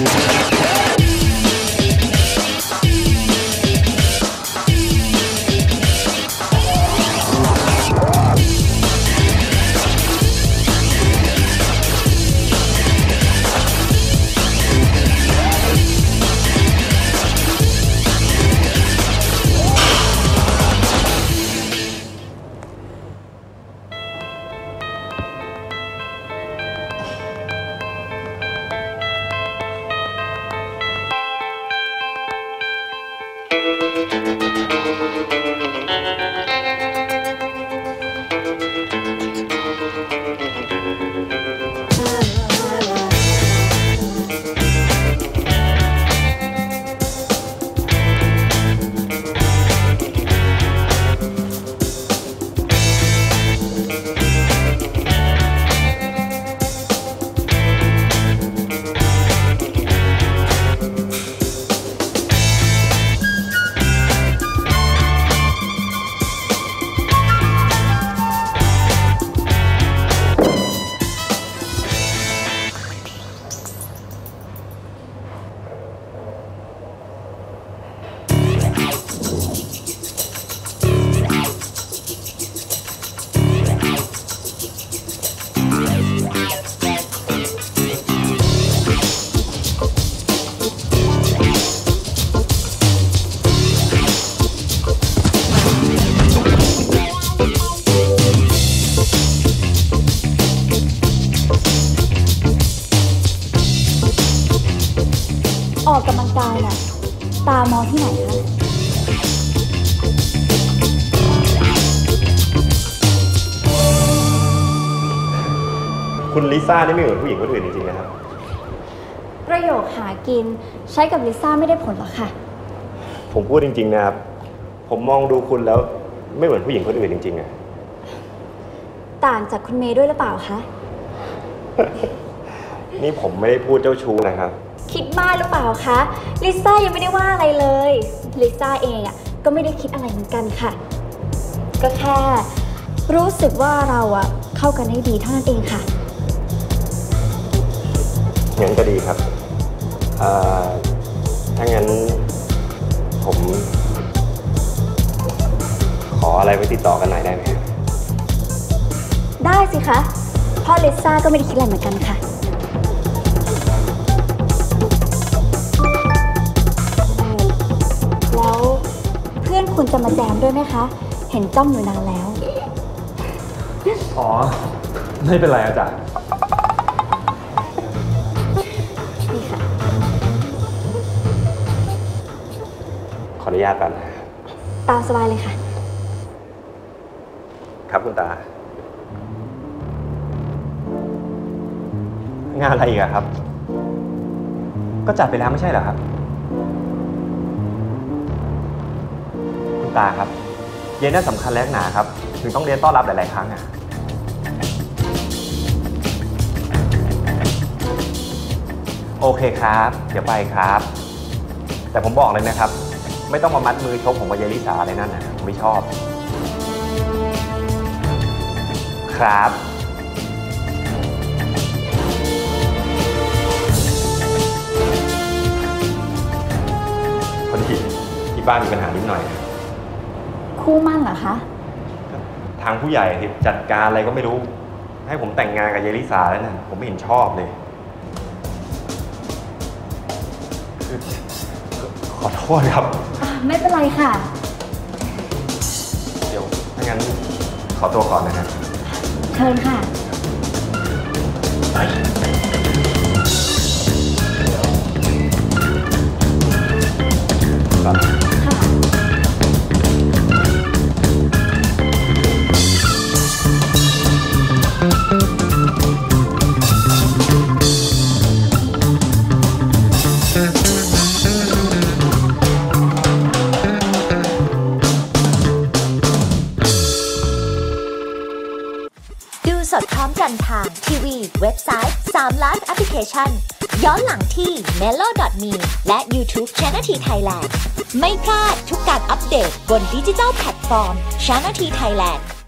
ออ กกำลังกายน่ะตามองที่ไหนคะคุณลิซ่านี่ไม่เหมือนผู้หญิงคนอื่นจริงๆนะครับ ประโยคหากินใช้กับลิซ่าไม่ได้ผลหรอกค่ะ ผมพูดจริงๆนะครับ ผมมองดูคุณแล้วไม่เหมือนผู้หญิงคนอื่นจริงๆอะต่างจากคุณเมย์ด้วยหรือเปล่าคะ นี่ผมไม่ได้พูดเจ้าชู้นะครับ คิดมากหรือเปล่าคะลิซ่ายังไม่ได้ว่าอะไรเลยลิซ่าเองอะก็ไม่ได้คิดอะไรเหมือนกันค่ะ ก็แค่ รู้สึกว่าเราอะเข้ากันได้ดีเท่านั้นเองค่ะ งั้นก็ดีครับเอ่อถ้างั้นผม ขออะไรไว้ติดต่อกันหน่อยได้ไหมครับ ได้สิคะเพราะลิซ่าก็ไม่ได้คิดอะไรเหมือนกันค่ะ จะมาแจมด้วยไหมคะ เห็นจ้องอยู่นานแล้ว อ๋อ ไม่เป็นไรอาจารย์นี่ค่ะขออนุญาตก่อนนะตามสบายเลยค่ะ ครับคุณตา งานอะไรอีกอะครับ ก็จัดไปแล้วไม่ใช่เหรอครับ คุณตาครับเย็นน่าสำคัญแลกหนาครับ ถึงต้องเรียนต้อนรับหลาย ๆ ครั้งอะโอเคครับ เดี๋ยวไปครับ แต่ผมบอกเลยนะครับ ไม่ต้องมามัดมือชกผมกับเยลิสาอะไรนั่นนะผมไม่ชอบ ครับพอดีที่บ้านมีปัญหานิดหน่อยนะ คู่มั่นเหรอคะ ทางผู้ใหญ่ที่จัดการอะไรก็ไม่รู้ ให้ผมแต่งงานกับเยลิสาแล้วนะผมไม่เห็นชอบเลยคือขอโทษครับอะไม่เป็นไรค่ะ เดี๋ยวถ้างั้นขอตัวก่อนนะครับเชิญค่ะครั สดพร้อมกันทางทีวี เว็บไซต์ 3 ล้านแอปพลิเคชัน ย้อนหลังที่ mello.me และ YouTube Channel Three Thailand ไม่พลาดทุกการอัปเดตบนดิจิทัลแพลตฟอร์ม Channel T Thailand